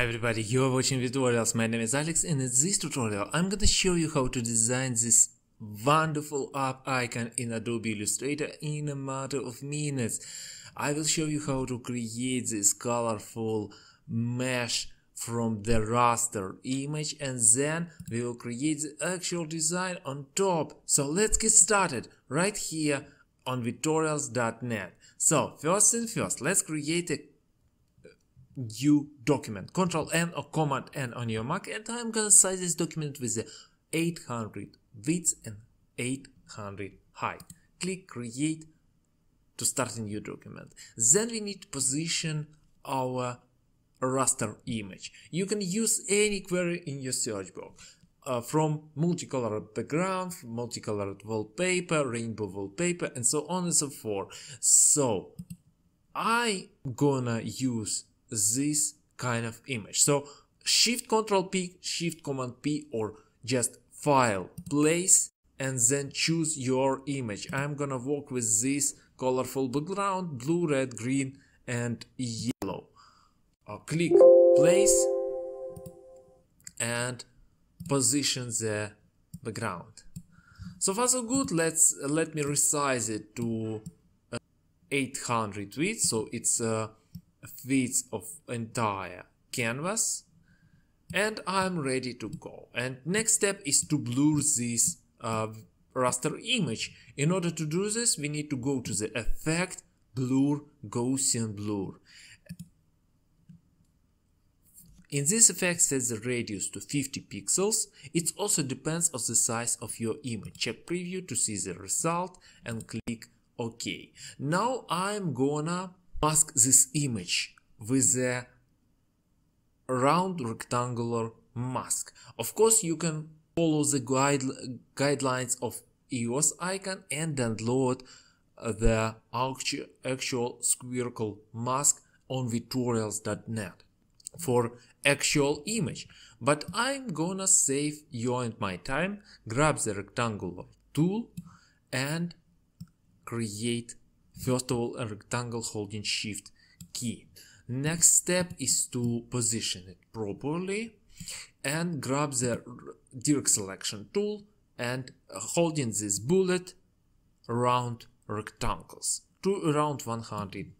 Hi everybody, you're watching Vitorials. My name is Alex and in this tutorial I'm gonna show you how to design this wonderful app icon in Adobe Illustrator in a matter of minutes. I will show you how to create this colorful mesh from the raster image and then we will create the actual design on top. So let's get started right here on vitorials.net. So first and first, let's create a new document. Control N or Command N on your Mac and I'm gonna size this document with the 800 width and 800 height. Click create to start a new document. Then we need to position our raster image. You can use any query in your search box. Uh, from multicolored background, multicolored wallpaper, rainbow wallpaper, and so on and so forth. So I'm gonna use this kind of image. So Shift Control P, Shift Command P, or just File, Place, and then choose your image. I'm gonna work with this colorful background, blue, red, green, and yellow. Uh, click Place and position the background. So far so good. Let's uh, let me resize it to uh, 800 width. So it's uh, width of entire canvas and I'm ready to go. And next step is to blur this uh, raster image. In order to do this, we need to go to the effect, blur, Gaussian blur. In this effect, set the radius to 50 pixels. It also depends on the size of your image. Check preview to see the result and click OK. Now I'm gonna mask this image with a round rectangular mask. Of course, you can follow the guide, guidelines of iOS icon and download uh, the actual spherical mask on vitorials.net for actual image. But I'm gonna save you and my time, grab the rectangular tool and create First of all, a rectangle holding shift key. Next step is to position it properly and grab the direct selection tool and holding this bullet around rectangles to around 100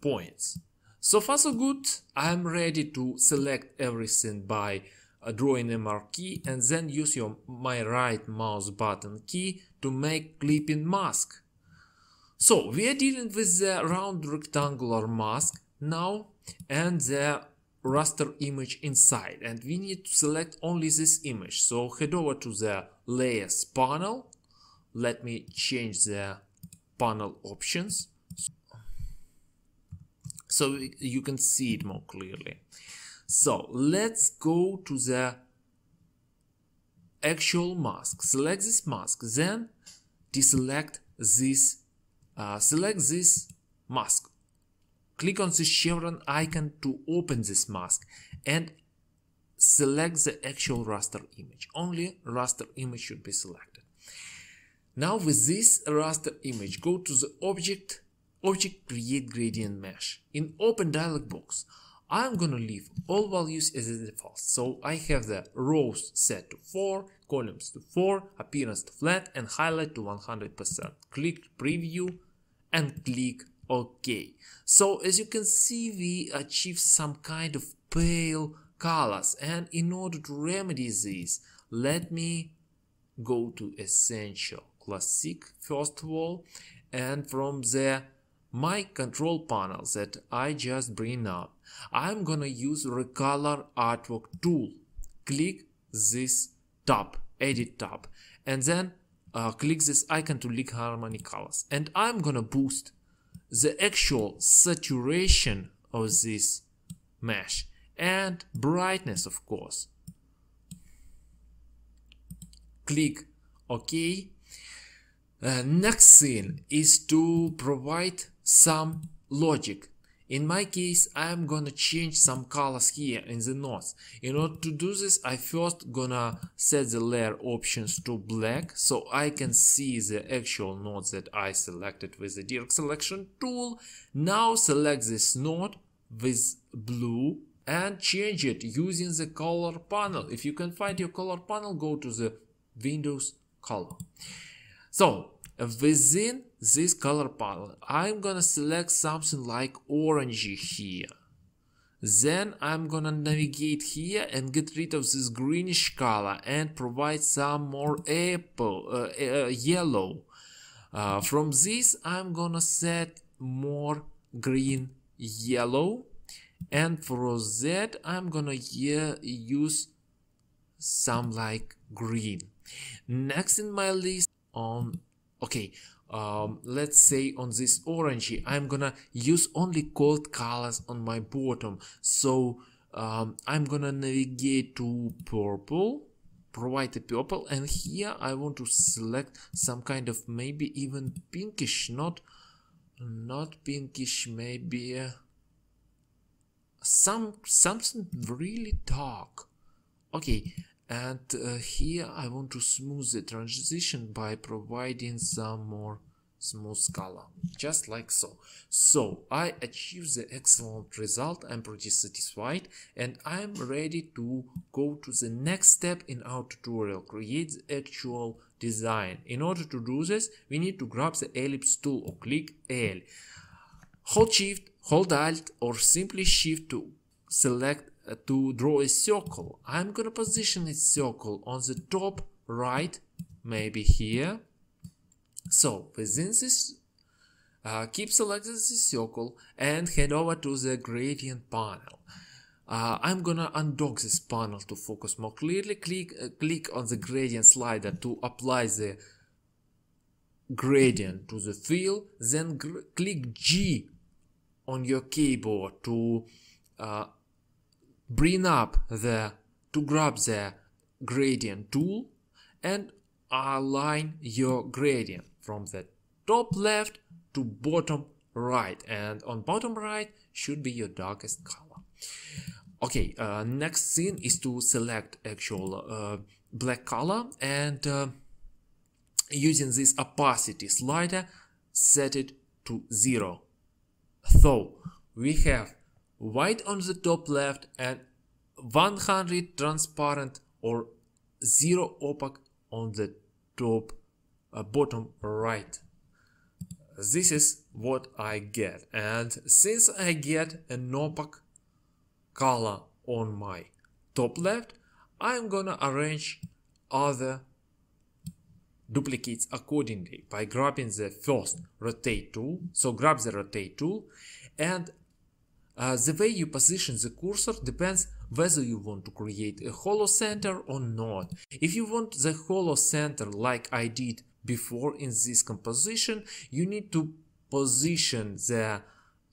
points. So far so good. I'm ready to select everything by drawing a marquee and then use your my right mouse button key to make clipping mask. So we are dealing with the round rectangular mask now and the raster image inside and we need to select only this image. So head over to the layers panel. Let me change the panel options so you can see it more clearly. So let's go to the actual mask. Select this mask, then deselect this uh, select this mask. Click on the chevron icon to open this mask and select the actual raster image. Only raster image should be selected. Now with this raster image, go to the object, object create gradient mesh. In open dialog box, I'm gonna leave all values as a default. So I have the rows set to 4, columns to 4, appearance to flat and highlight to 100%. Click preview and click OK. So as you can see we achieve some kind of pale colors and in order to remedy this let me go to essential classic first of all and from the my control panel that I just bring up I'm gonna use recolor artwork tool. Click this tab edit tab and then uh, click this icon to link harmony colors. And I'm gonna boost the actual saturation of this mesh and brightness of course. Click OK uh, next thing is to provide some logic in my case, I'm gonna change some colors here in the nodes. In order to do this, I first gonna set the layer options to black so I can see the actual nodes that I selected with the direct selection tool. Now select this node with blue and change it using the color panel. If you can find your color panel, go to the Windows color. So within this color palette, I'm gonna select something like orangey here. Then I'm gonna navigate here and get rid of this greenish color and provide some more apple, uh, uh, yellow. Uh, from this, I'm gonna set more green yellow and for that I'm gonna use some like green next in my list on okay um, let's say on this orangey I'm gonna use only cold colors on my bottom. So um, I'm gonna navigate to purple provide a purple and here I want to select some kind of maybe even pinkish not not pinkish maybe uh, some something really dark. Okay and uh, here I want to smooth the transition by providing some more smooth color just like so. So I achieved the excellent result. I'm pretty satisfied and I'm ready to go to the next step in our tutorial create the actual design. In order to do this we need to grab the ellipse tool or click L. Hold shift hold alt or simply shift to select to draw a circle I'm gonna position a circle on the top right maybe here so within this, uh, keep selected the circle and head over to the gradient panel. Uh, I'm gonna undock this panel to focus more clearly. Click, uh, click on the gradient slider to apply the gradient to the fill. Then click G on your keyboard to uh, bring up the to grab the gradient tool and align your gradient from the top left to bottom right. And on bottom right should be your darkest color. Okay uh, next thing is to select actual uh, black color and uh, using this opacity slider set it to zero. So we have white on the top left and 100 transparent or zero opaque on the top uh, bottom right. This is what I get. And since I get an opaque color on my top left I'm gonna arrange other duplicates accordingly by grabbing the first rotate tool so grab the rotate tool and uh, the way you position the cursor depends whether you want to create a hollow center or not. If you want the hollow center like I did before in this composition, you need to position the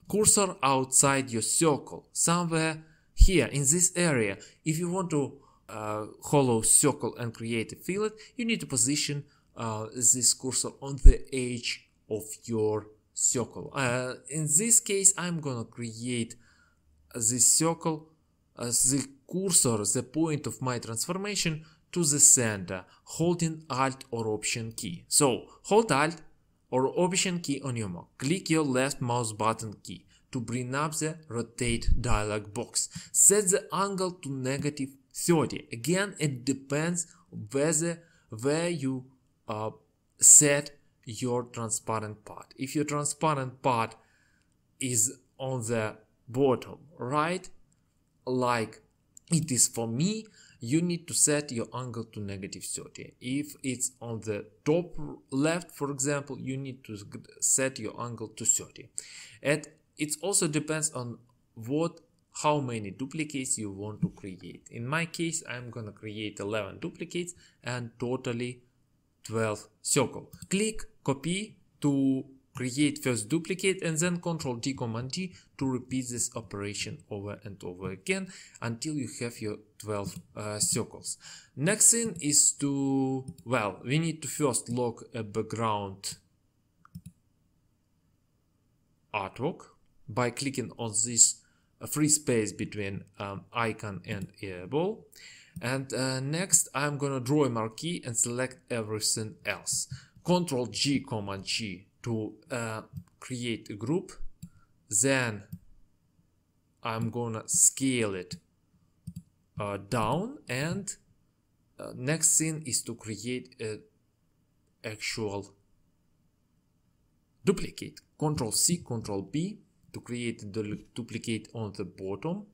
cursor outside your circle, somewhere here in this area. If you want to uh, hollow circle and create a fillet, you need to position uh, this cursor on the edge of your circle. Uh, in this case, I'm gonna create this circle, uh, the cursor, the point of my transformation to the center holding Alt or Option key. So hold Alt or Option key on your Mac. Click your left mouse button key to bring up the rotate dialog box. Set the angle to negative 30. Again, it depends whether where you uh, set your transparent part. If your transparent part is on the bottom right, like it is for me, you need to set your angle to negative 30. If it's on the top left, for example, you need to set your angle to 30. And it also depends on what how many duplicates you want to create. In my case, I'm gonna create 11 duplicates and totally 12 circle. Click copy to create first duplicate and then Ctrl D Command D to repeat this operation over and over again until you have your 12 uh, circles. Next thing is to, well, we need to first lock a background artwork by clicking on this uh, free space between um, icon and airball. And uh, next I'm gonna draw a marquee and select everything else. Ctrl G Command G to uh, create a group then I'm gonna scale it uh, down and uh, next thing is to create a actual duplicate. Control C control B to create the duplicate on the bottom.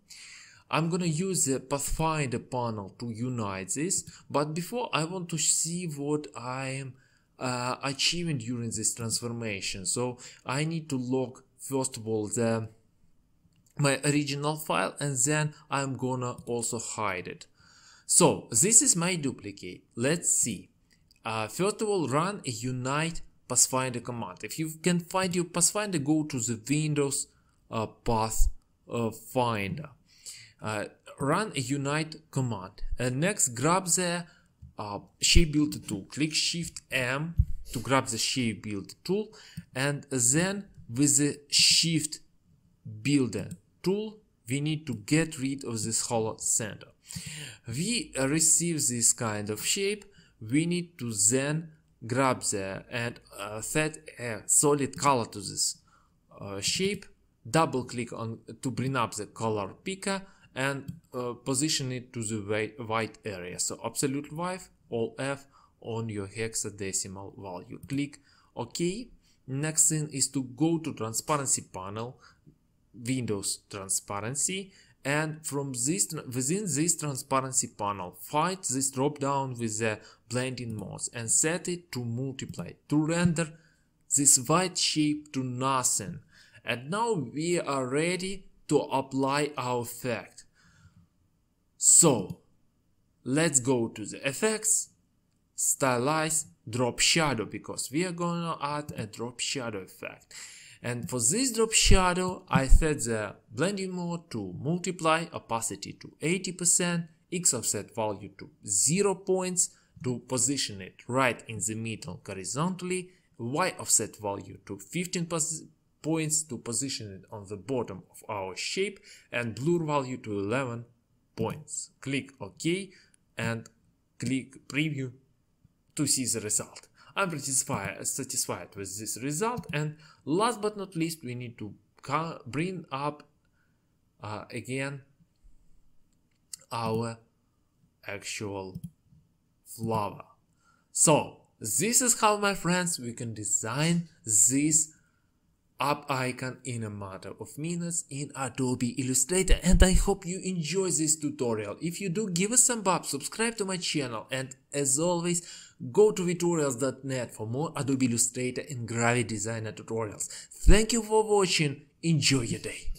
I'm gonna use the pathfinder panel to unite this but before I want to see what I am uh, achieving during this transformation. So I need to log first of all the my original file and then I'm gonna also hide it. So this is my duplicate. Let's see. Uh, first of all run a unite pathfinder command. If you can find your pathfinder go to the windows uh, path uh, uh, run a unite command. And next grab the uh, shape builder tool. Click shift m to grab the shape builder tool and then with the shape builder tool we need to get rid of this hollow center. We receive this kind of shape. We need to then grab the and uh, set a solid color to this uh, shape. Double click on to bring up the color picker and uh, position it to the white, area. So absolute white all f on your hexadecimal value. Click ok. Next thing is to go to transparency panel windows transparency and from this within this transparency panel find this drop down with the blending modes and set it to multiply to render this white shape to nothing. And now we are ready to apply our effect so let's go to the effects. Stylize drop shadow because we are going to add a drop shadow effect. And for this drop shadow, I set the blending mode to multiply, opacity to 80%, X offset value to 0 points, to position it right in the middle horizontally, Y offset value to 15 points to position it on the bottom of our shape, and blur value to 11 points. Click OK and click preview to see the result. I'm pretty satisfied with this result and last but not least we need to bring up uh, again our actual flower. So this is how my friends we can design this up icon in a matter of minutes in Adobe Illustrator and I hope you enjoy this tutorial. If you do give us some up, subscribe to my channel and as always go to vitorials.net for more Adobe Illustrator and Gravit Designer tutorials. Thank you for watching, enjoy your day.